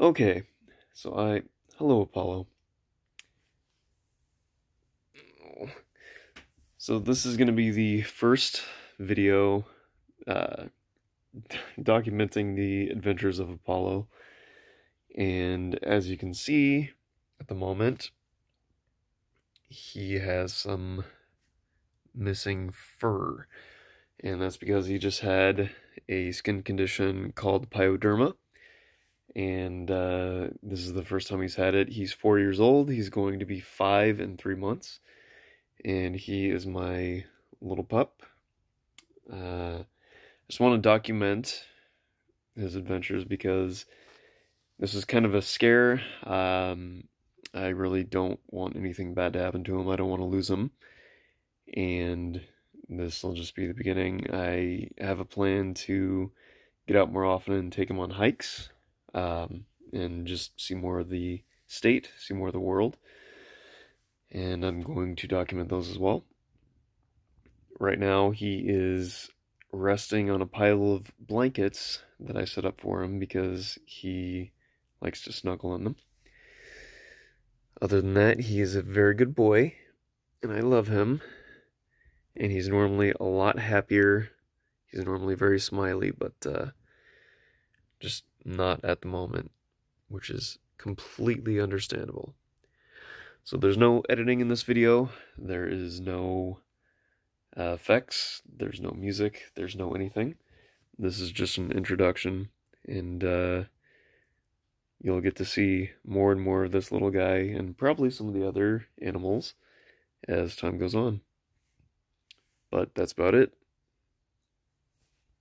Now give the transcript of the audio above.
Okay, so I. Hello, Apollo. So, this is going to be the first video uh, documenting the adventures of Apollo. And as you can see at the moment, he has some missing fur. And that's because he just had a skin condition called pyoderma. And uh, this is the first time he's had it. He's four years old. He's going to be five in three months. And he is my little pup. Uh, just want to document his adventures because this is kind of a scare. Um, I really don't want anything bad to happen to him. I don't want to lose him. And this will just be the beginning. I have a plan to get out more often and take him on hikes um, and just see more of the state, see more of the world. And I'm going to document those as well. Right now, he is resting on a pile of blankets that I set up for him because he likes to snuggle in them. Other than that, he is a very good boy, and I love him. And he's normally a lot happier. He's normally very smiley, but uh, just not at the moment, which is completely understandable. So there's no editing in this video. There is no uh, effects. There's no music. There's no anything. This is just an introduction, and uh, you'll get to see more and more of this little guy and probably some of the other animals as time goes on. But that's about it.